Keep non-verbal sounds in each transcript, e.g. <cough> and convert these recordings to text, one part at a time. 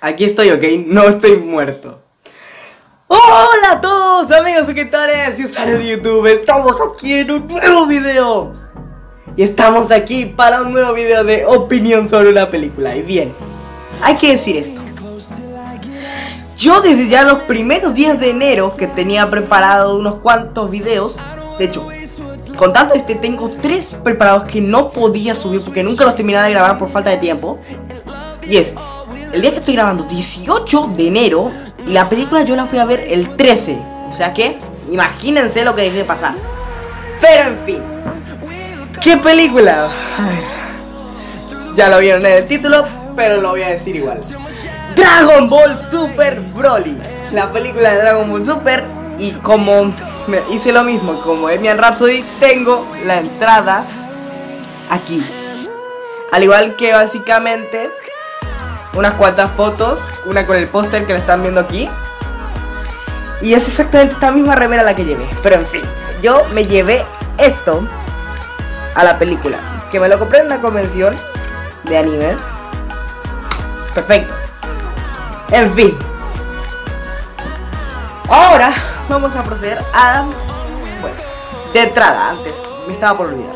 Aquí estoy, ¿ok? No estoy muerto. Hola a todos amigos suscriptores y usuarios de YouTube. Estamos aquí en un nuevo video. Y estamos aquí para un nuevo video de opinión sobre una película. Y bien, hay que decir esto. Yo desde ya los primeros días de enero que tenía preparado unos cuantos videos. De hecho, contando este tengo tres preparados que no podía subir porque nunca los terminaba de grabar por falta de tiempo. Y es el día que estoy grabando, 18 de enero, y la película yo la fui a ver el 13. O sea que, imagínense lo que dejé de pasar. Pero en fin. ¿Qué película? A ver. Ya lo vieron en el título, pero lo voy a decir igual. Dragon Ball Super Broly. La película de Dragon Ball Super. Y como me hice lo mismo como Emian Rhapsody, tengo la entrada aquí. Al igual que básicamente unas cuantas fotos, una con el póster que le están viendo aquí. Y es exactamente esta misma remera la que llevé. Pero en fin, yo me llevé esto a la película. Que me lo compré en una convención de anime. Perfecto. En fin. Ahora vamos a proceder a... Bueno, de entrada, antes, me estaba por olvidar.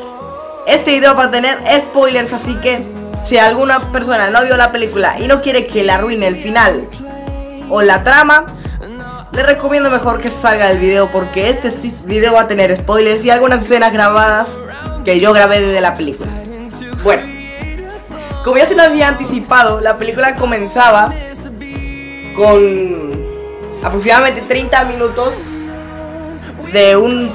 Este video va a tener spoilers, así que si alguna persona no vio la película y no quiere que le arruine el final o la trama, le recomiendo mejor que salga el video porque este video va a tener spoilers y algunas escenas grabadas que yo grabé desde la película. Bueno, como ya se nos había anticipado, la película comenzaba con aproximadamente 30 minutos de un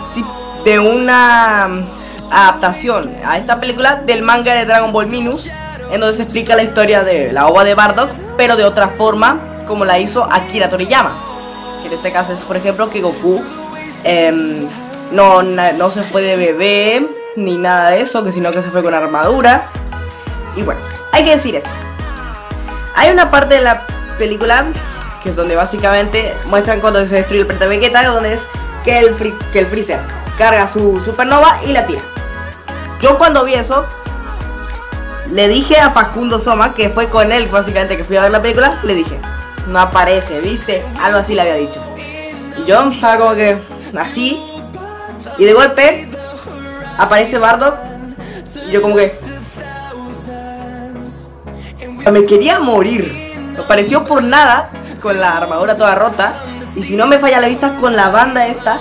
de una adaptación a esta película del manga de Dragon Ball Minus en donde se explica la historia de la ova de Bardock, pero de otra forma, como la hizo Akira Toriyama. Que en este caso es, por ejemplo, que Goku eh, no, no se fue de bebé, ni nada de eso, que sino que se fue con armadura. Y bueno, hay que decir esto. Hay una parte de la película que es donde básicamente muestran cuando se destruye el planeta Vegeta, donde es que el, que el Freezer carga su supernova y la tira. Yo cuando vi eso, le dije a Facundo Soma, que fue con él básicamente que fui a ver la película, le dije, no aparece, ¿viste? Algo así le había dicho. Y yo estaba como que así. Y de golpe aparece Bardock. Y yo como que... Me quería morir. Apareció por nada, con la armadura toda rota. Y si no me falla la vista, con la banda esta,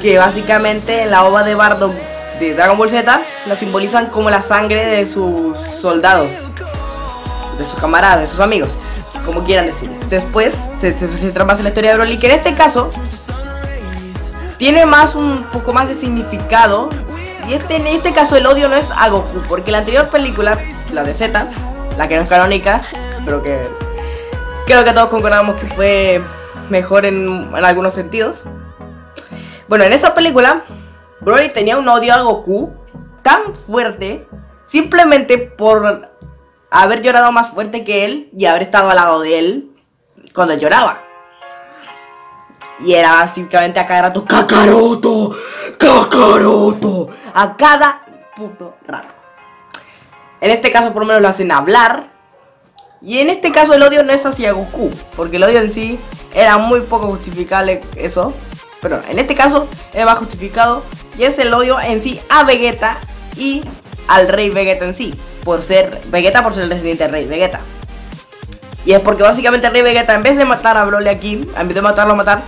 que básicamente la ova de Bardock de Dragon Ball Z la simbolizan como la sangre de sus soldados, de sus camaradas, de sus amigos, como quieran decir. Después se, se, se en la historia de Broly, que en este caso tiene más un poco más de significado. Y este, en este caso el odio no es a Goku, porque la anterior película, la de Z, la que no es canónica, pero que creo que todos concordamos que fue mejor en, algunos sentidos. Bueno, en esa película Broly tenía un odio a Goku tan fuerte simplemente por haber llorado más fuerte que él y haber estado al lado de él cuando lloraba. Y era básicamente a cada rato Kakaroto, Kakaroto, a cada puto rato. En este caso por lo menos lo hacen hablar. Y en este caso el odio no es hacia Goku, porque el odio en sí era muy poco justificable eso. Pero en este caso es más justificado y es el odio en sí a Vegeta y al rey Vegeta en sí. Por ser Vegeta, por ser el descendiente rey Vegeta. Y es porque básicamente el rey Vegeta, en vez de matar a Broly aquí, en vez de matarlo a matar,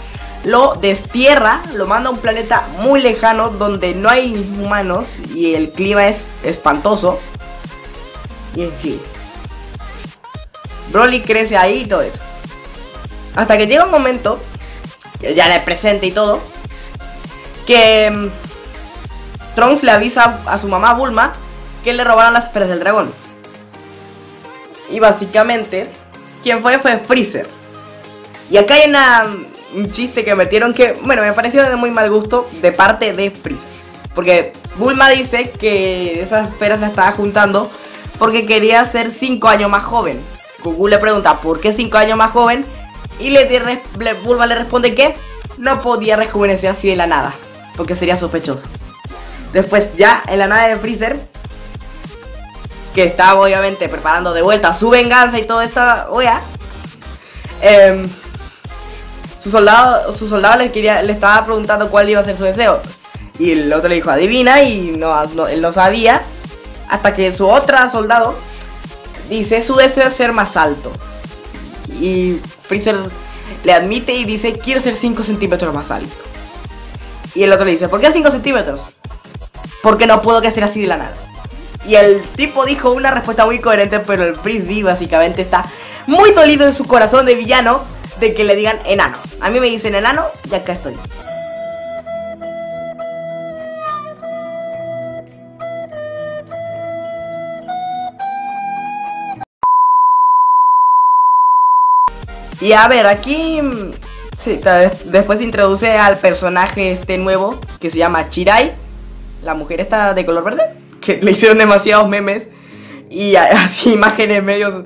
lo destierra, lo manda a un planeta muy lejano donde no hay humanos y el clima es espantoso. Y en fin. Broly crece ahí y todo eso. Hasta que llega un momento, que ya el presente y todo, que mm, Trunks le avisa a su mamá Bulma que le robaron las esferas del dragón. Y básicamente, quien fue fue Freezer. Y acá hay una, un chiste que metieron que, bueno, me pareció de muy mal gusto de parte de Freezer. Porque Bulma dice que esas esferas las estaba juntando porque quería ser 5 años más joven. Goku le pregunta, ¿por qué 5 años más joven? Y le, le, le responde que no podía rejuvenecer así de la nada, porque sería sospechoso. Después ya en la nave de Freezer, que estaba obviamente preparando de vuelta su venganza y toda esta wea, su soldado, su soldado le, quería, le estaba preguntando cuál iba a ser su deseo. Y el otro le dijo, adivina, y no, él no sabía. Hasta que su otra soldado dice, su deseo es ser más alto. Y Freezer le admite y dice, quiero ser 5 centímetros más alto. Y el otro le dice, ¿por qué 5 centímetros? Porque no puedo crecer así de la nada. Y el tipo dijo una respuesta muy coherente, pero el Frisbee básicamente está muy dolido en su corazón de villano de que le digan enano. A mí me dicen enano y acá estoy. Y a ver, aquí mm, después se introduce al personaje este nuevo que se llama Chirai, la mujer esta de color verde, <laughs> que le hicieron demasiados memes. Y <laughs> así imágenes <laughs> medio,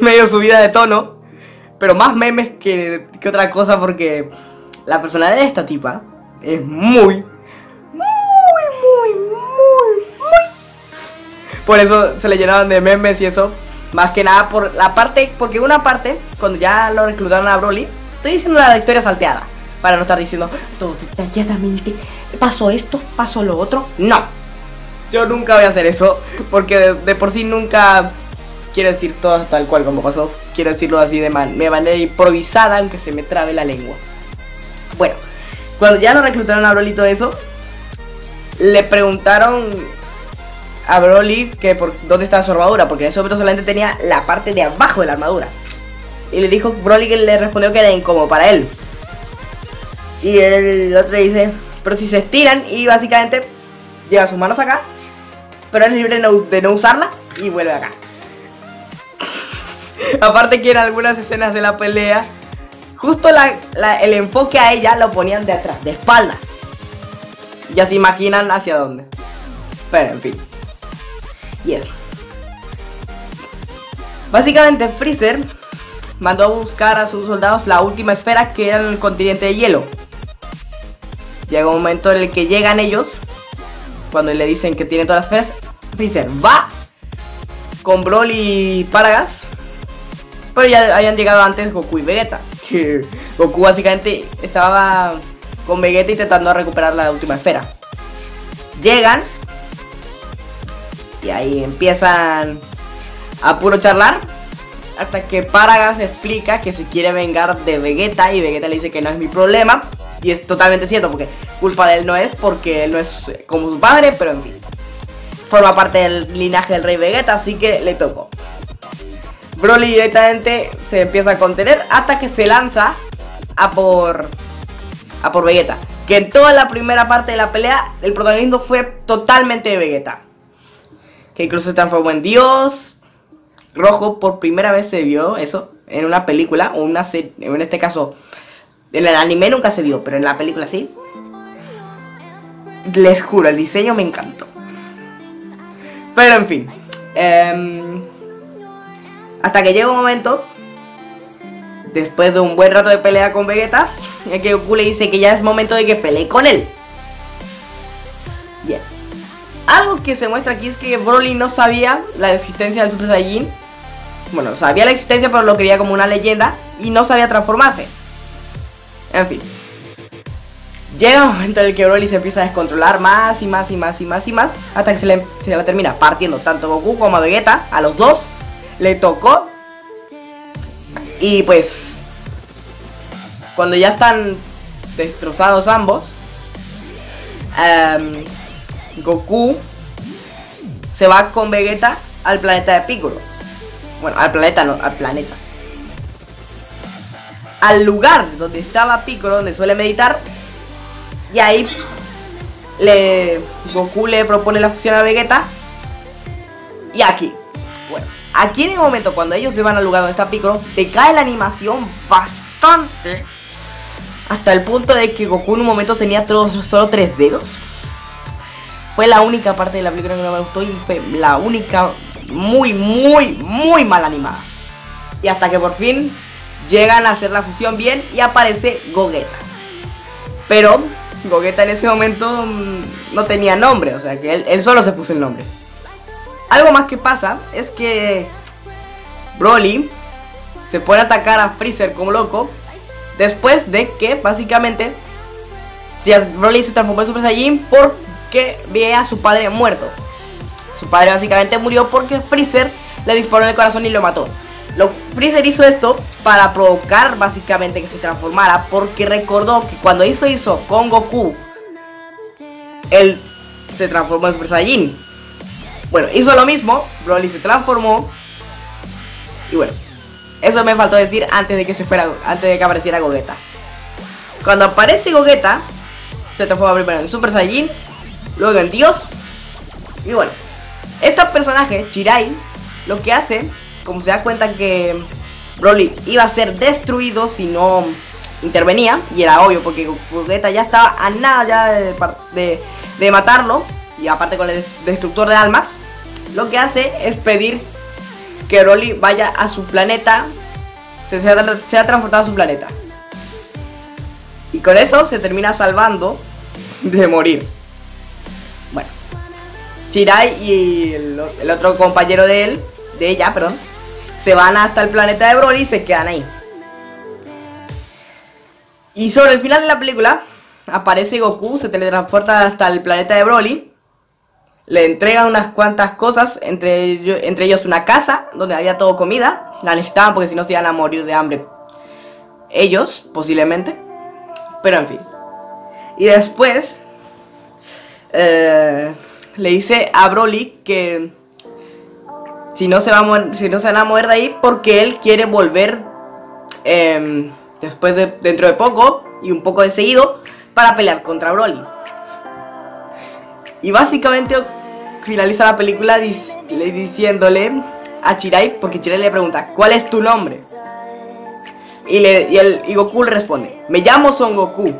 medio subida de tono, pero más memes que, que otra cosa porque la personalidad de esta tipa es muy, muy, muy, muy, muy... Por eso se le llenaron de memes y eso. Más que nada por la parte, porque una parte, cuando ya lo reclutaron a Broly, estoy diciendo la historia salteada, para no estar diciendo todo detalladamente, pasó esto, pasó lo otro, no. Yo nunca voy a hacer eso, porque de, por sí nunca quiero decir todo tal cual como pasó, quiero decirlo así de, de manera improvisada, aunque se me trabe la lengua. Bueno, cuando ya lo reclutaron a Broly y todo eso, le preguntaron a Broly que por dónde está su armadura, porque en ese momento solamente tenía la parte de abajo de la armadura. Y le dijo Broly que le respondió que era incómodo para él. Y el otro le dice, pero si se estiran y básicamente lleva sus manos acá, pero es libre de no, usarla y vuelve acá. <laughs> Aparte que en algunas escenas de la pelea, justo el enfoque a ella lo ponían de atrás, de espaldas. Ya se imaginan hacia dónde. Pero en fin. Y. Básicamente Freezer mandó a buscar a sus soldados la última esfera que era el continente de hielo. Llega un momento en el que llegan ellos, cuando le dicen que tienen todas las esferas, Freezer va con Broly y Paragas, pero ya habían llegado antes Goku y Vegeta, que Goku básicamente estaba con Vegeta intentando recuperar la última esfera. Llegan y ahí empiezan a puro charlar. Hasta que Paragas explica que se quiere vengar de Vegeta y Vegeta le dice que no es mi problema. Y es totalmente cierto porque culpa de él no es porque él no es como su padre, pero en fin. Forma parte del linaje del rey Vegeta, así que le tocó. Broly directamente se empieza a contener hasta que se lanza a por a por Vegeta. Que en toda la primera parte de la pelea el protagonismo fue totalmente de Vegeta que incluso se transformó en Dios. Rojo, por primera vez se vio eso en una película o una serie, en este caso, en el anime nunca se vio, pero en la película sí. Les juro, el diseño me encantó. Pero en fin. Em, hasta que llega un momento, después de un buen rato de pelea con Vegeta, en que Goku le dice que ya es momento de que pelee con él. Algo que se muestra aquí es que Broly no sabía la existencia del Super Saiyajin. Bueno, sabía la existencia, pero lo creía como una leyenda y no sabía transformarse. En fin. Llega un momento en el que Broly se empieza a descontrolar más y más y más y más y más. Hasta que se le, termina partiendo tanto Goku como a Vegeta. A los dos le tocó. Y pues. Cuando ya están destrozados ambos. Um, Goku se va con Vegeta al planeta de Piccolo. Bueno, al planeta no, al planeta. Al lugar donde estaba Piccolo, donde suele meditar. Y ahí le Goku le propone la fusión a Vegeta. Y aquí. Bueno, aquí en el momento cuando ellos se van al lugar donde está Piccolo, te cae la animación bastante. Hasta el punto de que Goku en un momento tenía solo tres dedos. Fue la única parte de la película que no me gustó y fue la única muy, muy, muy mal animada. Y hasta que por fin llegan a hacer la fusión bien y aparece Gogeta. Pero Gogeta en ese momento mm, no tenía nombre, o sea que él, solo se puso el nombre. Algo más que pasa es que Broly se pone atacar a Freezer como loco. Después de que básicamente si Broly se transformó en Super Saiyan porque ve a su padre muerto. Su padre básicamente murió porque Freezer le disparó en el corazón y lo mató. Lo, Freezer hizo esto para provocar básicamente que se transformara porque recordó que cuando hizo eso con Goku, él se transformó en Super Saiyan. Bueno, hizo lo mismo, Broly se transformó y bueno, eso me faltó decir antes de que se fuera, antes de que apareciera Gogeta. Cuando aparece Gogeta, se transforma primero en Super Saiyan, luego en Dios. Y bueno, este personaje, Chirai, lo que hace, como se da cuenta que Broly iba a ser destruido si no intervenía, y era obvio porque Gogeta ya estaba a nada ya de, de matarlo, y aparte con el destructor de almas, lo que hace es pedir que Broly vaya a su planeta, se, se, ha, transportado a su planeta. Y con eso se termina salvando de morir. Chirai y el, otro compañero de él, de ella, perdón, se van hasta el planeta de Broly y se quedan ahí. Y sobre el final de la película, aparece Goku, se teletransporta hasta el planeta de Broly le entregan unas cuantas cosas, entre, entre ellos una casa donde había todo comida. La necesitaban porque si no se iban a morir de hambre. Ellos, posiblemente. Pero en fin. Y después eh, le dice a Broly que si no se va si no se van a mover de ahí porque él quiere volver em, después de dentro de poco y un poco de seguido para pelear contra Broly. Y básicamente finaliza la película diciéndole a Chirai, porque Chirai le pregunta, ¿cuál es tu nombre? Y, le, y, el, Goku le responde, me llamo Son Goku,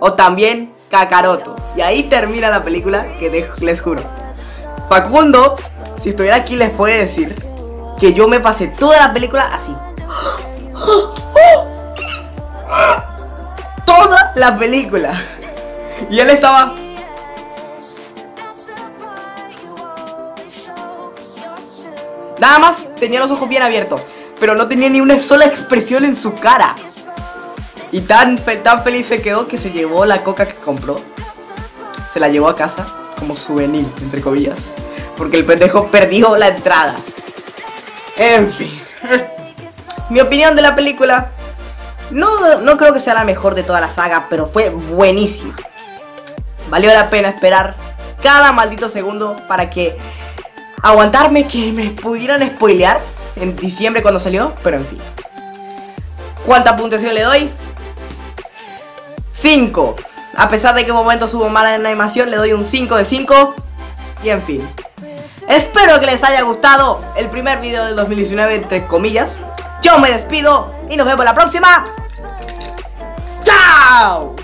o también Kakaroto. Y ahí termina la película, que les juro. Facundo, si estuviera aquí, les puede decir que yo me pasé toda la película así. Toda la película. Y él estaba Nada más tenía los ojos bien abiertos, pero no tenía ni una sola expresión en su cara. Y tan, tan feliz se quedó que se llevó la coca que compró. Se la llevó a casa como souvenir, entre comillas. Porque el pendejo perdió la entrada. En fin. Mi opinión de la película. No, no creo que sea la mejor de toda la saga, pero fue buenísima. Valió la pena esperar cada maldito segundo para que aguantarme que me pudieran spoilear en diciembre cuando salió, pero en fin. ¿Cuánta puntuación le doy? 5. A pesar de que un momento hubo mala en la animación, le doy un 5 de 5. Y en fin. Espero que les haya gustado el primer video del 2019, entre comillas. Yo me despido y nos vemos la próxima. ¡Chao!